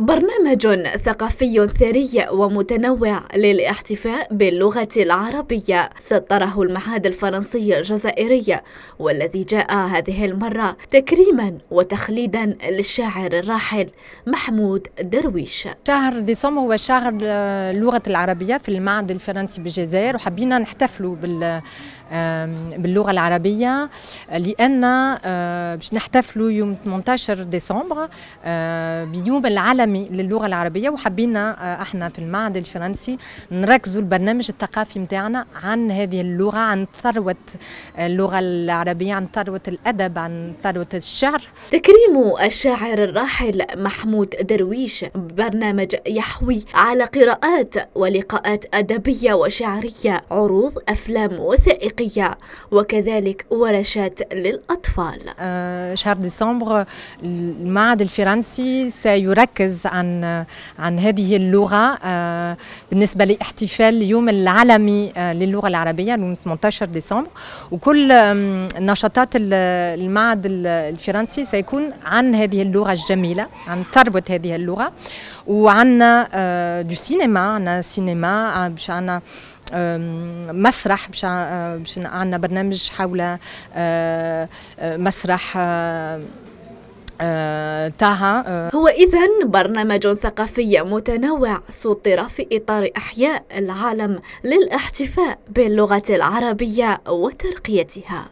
برنامج ثقافي ثري ومتنوع للاحتفاء باللغة العربية. سطره المعهد الفرنسي الجزائري والذي جاء هذه المرة تكريما وتخليدا للشاعر الراحل محمود درويش. شهر ديسمبر هو شهر اللغة العربية في المعهد الفرنسي بالجزائر وحبينا نحتفلوا بال باللغة العربية لأن آه، باش نحتفلوا يوم 18 ديسمبر بيوم العالمي للغة العربية وحبينا آه، إحنا في المعهد الفرنسي نركزوا البرنامج الثقافي نتاعنا عن هذه اللغة عن ثروة اللغة العربية عن ثروة الأدب عن ثروة الشعر. تكريم الشاعر الراحل محمود درويش برنامج يحوي على قراءات ولقاءات أدبية وشعرية عروض أفلام وثائقية وكذلك ورشات للأطفال. آه، شهر ديسمبر المعهد الفرنسي سيركز عن عن هذه اللغة آه، بالنسبة لاحتفال اليوم العالمي آه، للغة العربية يوم 18 ديسمبر. وكل نشاطات المعهد الفرنسي سيكون عن هذه اللغة الجميلة عن ثروة هذه اللغة وعنا du cinéma عنا سينما باش عنا مسرح باش عندنا برنامج حول آه، آه، مسرح آه، تاها هو إذا برنامج ثقافي متنوع سطر في إطار إحياء العالم للاحتفاء باللغة العربية وترقيتها.